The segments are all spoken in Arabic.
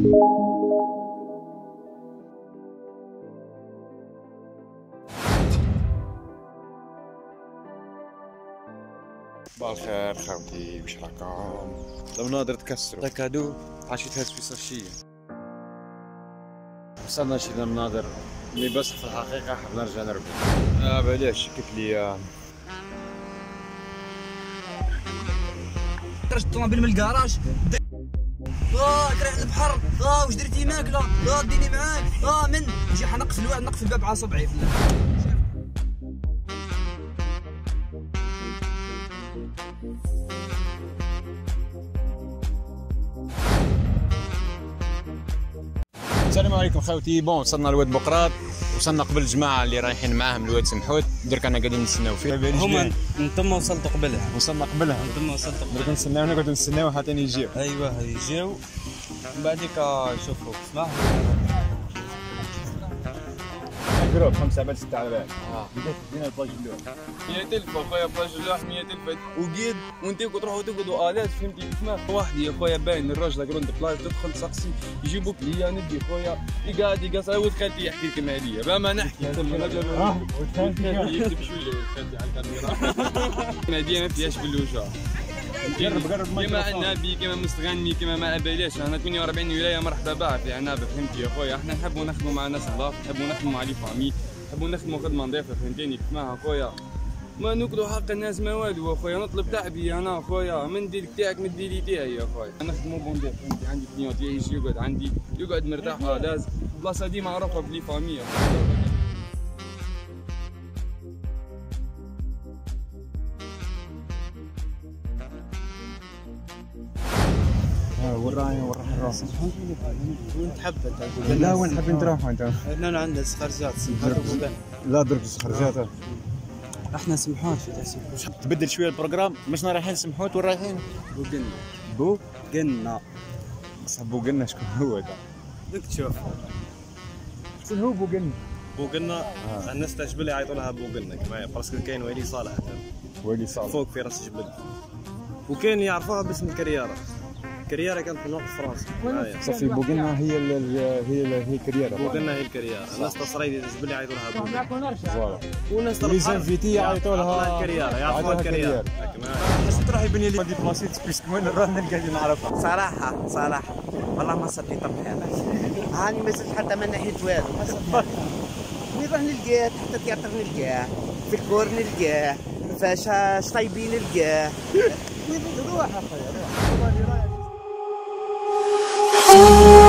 صباح الخير خوتي وش راكم؟ المناظر تكسروا. تكادو عاشتها سويسرا الشيء وصلنا شي المناظر اللي بس في الحقيقة حبنا نرجع نربي آه بلاش شكت لي؟ خرجت الطوموبيل من الكراج. البحر آه واش درتي ماكله آه ديني معاك. آه من. نجي حنقفل الوعد نقفل الباب على صبعي في السلام عليكم خوتي. بون وصلنا لواد بقراط وصلنا قبل الجماعة اللي رايحين معاهم لواد سمحوت. درك أنا قاعدين نستناو فيه. هما أنتم وصلتوا قبلها. وصلنا قبلها. أنتم وصلتوا درك قبلها. نستناو هنا نستناو حتى يجيو. أيوه يجيو من بعديك يشوفوك اسمع. جروب خمسة بال ستة على بال بديت تدينا الباج الأول 100000 أخويا باج لوح 100000 وقيد وأنت تروحوا تقعدوا آلات فهمتي؟ واحد يا خويا باين الراجل جروند بلاج تدخل تسقسي يجيبوك ليا ندي خويا يقعد يقص. ولد خالتي يحكي هذه بقى ما نحكي. يكتب شوية ولد خالتي على الكاميرا. ما فيهاش بالوجه قرب قرب كما عنابي كما مستغني كما ما ابيلاش أنا 48 ولاية مرحبا بها في عنابه فهمتي يا خويا؟ إحنا نحبوا نخدموا مع ناس نظاف نحبوا نخدموا مع لي فامي نحبوا نخدموا خدمة نظيفة فهمتني كيفما خويا. ما ناكلوا حق الناس ما والو اخويا نطلب تعبي أنا اخويا من ديرك تاعك من ديري تاعي يا اخويا نخدموا بوندير فهمتي؟ عندي كليونت يعيش يقعد عندي يقعد مرتاح الاز بلاصة دي معروفة بلي فامي أخويا. وين رايح وين راح نروح وين؟ تحب انت لا وين حابين تروحوا أنت؟ إحنا عندنا سخرجات. لا درك خرجات إحنا سمحات في تحسين تبدل شوية البروجرام مشنا رايحين سمحوت وين رايحين؟ بوغنا بو قلنا. بصح بو قلنا شكون هو ده. بدك تشوف. شكون هو بو قلنا؟ بوقلنا الناس تاع جبل يعيطوا لها بوقلنا كما parce que كاين ولي صالح. ولي صالح. فوق في رأس جبل وكاين يعرفوها باسم ال carrière ال carrière كانت في الوقت في فرنسا. آه، صافي بو قلنا هي ال- ال- هي ال- هي carrière. بوقلنا هي ال carrière الناس تاع صريدي جبل يعيطوا لها voilà. والناس تاع لي البحر les invités يعيطوا لها ال carrière يعرفوها يعيطوا لها ال carrière carrière. كما- بس تروح يبني لي دي بلاصيت puisque وين رانا قاعدين نعرفها صراحة صراحة. والله ما صدقت بحالك هاني ما زلت حتى ما نحيت والو. وين راه نلقاه حتى تياتر نلقاه. في الكور نلقاه. فاش شطيبي نلقاه. وين روح اخويا روح. Oh.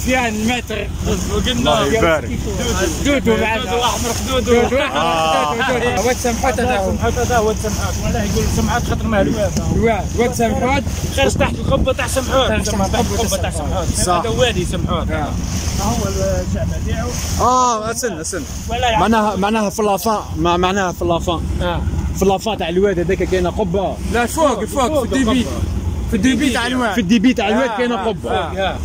سفيان المتر. وقلنا يبارك. دودو بعد. دودو أحمر خدودو دودو احمر واد سمحات هذا. سمحات هذا واد سمحات والله يقول سمحات خاطر مع الواد. واد سمحات خرج تحت القبة تاع سمحات تحت القبة تاع سمحات. هذا وادي سمحات هو الشعب تاعو آه أسن أسن. معناها معناها في لافان. مع- معناها في لافان. في لافان تاع الواد هذاك كاينة قبة. لا فوق فوق في الديبي. في الديبي تاع الواد. في الديبي تاع الواد كاينة قبة.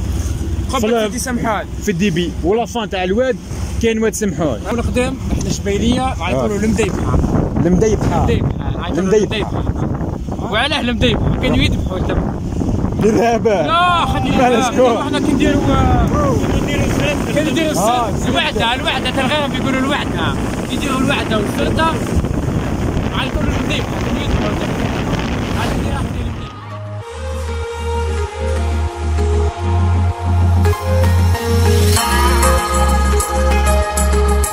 قبل فتي سمحال. في الديبي ولا فان تاع الواد كاين واد سمحول. والقدام إحنا شبيلية عيطوا المديب المديب المديب المديب وعلاه المديب كانوا يذبحوا تما. للهباء لا خلينا؟ إحنا كنديروا كنديروا السرد الوعدة الوعدة تاع الغرب يقولوا الوعدة. يديروا الوعدة والسرده عيطوا المديب كانوا يذبحوا تما.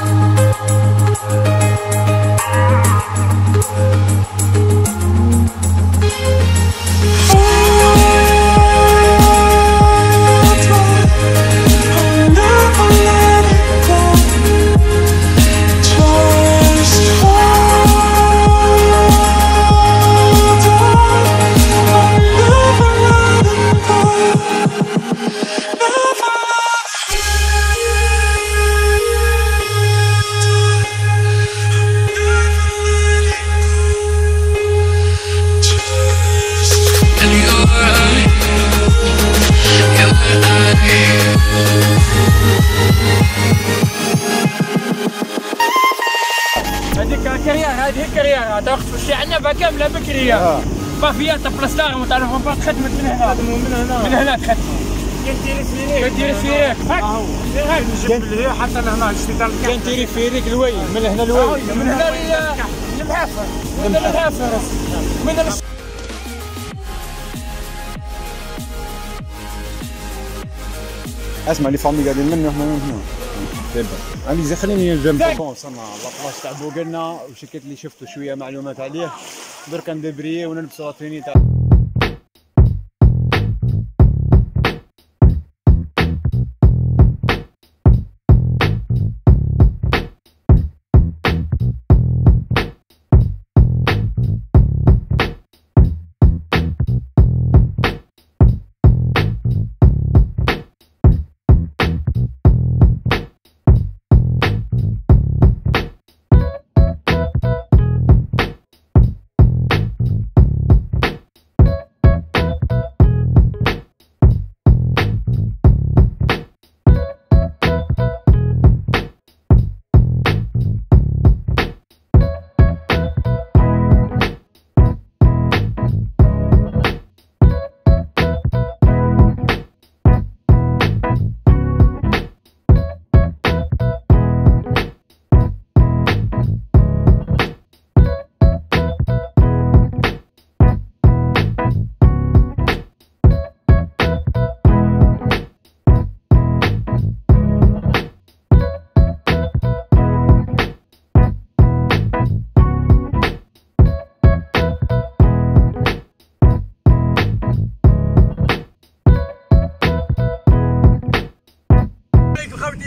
هذه هذيك كريار هذه كريار تاخذ في العنبه كاملة بكريه بافيات بلاستار وتعرفوا بات خدمت من هنا. من هنا. من هنا تخدم كدير فيك نجيب لي. حتى لهنا شتي كاين تيري فيريك الوي من هنا الوي من هنا للمحافر من المحافر من الش- اسمع لي فامي قاعدين منه إحنا من هنا. دابا علي زي خليني جنب بون وصلنا لابلاص تاع بوغلنا وشكيت لي شفتوا شوية معلومات عليه. درك ندبريه ونلبسوا لاتيني تاع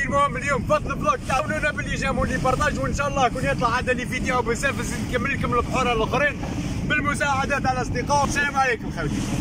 المهم اليوم فضل البلوك. تعاونونا باللي جاموا لي بارطاج وان شاء الله. كون يطلع عاد لي فيديو بزاف نكمل لكم البحور الأخرين بالمساعدات على الأصدقاء. السلام عليكم خوتي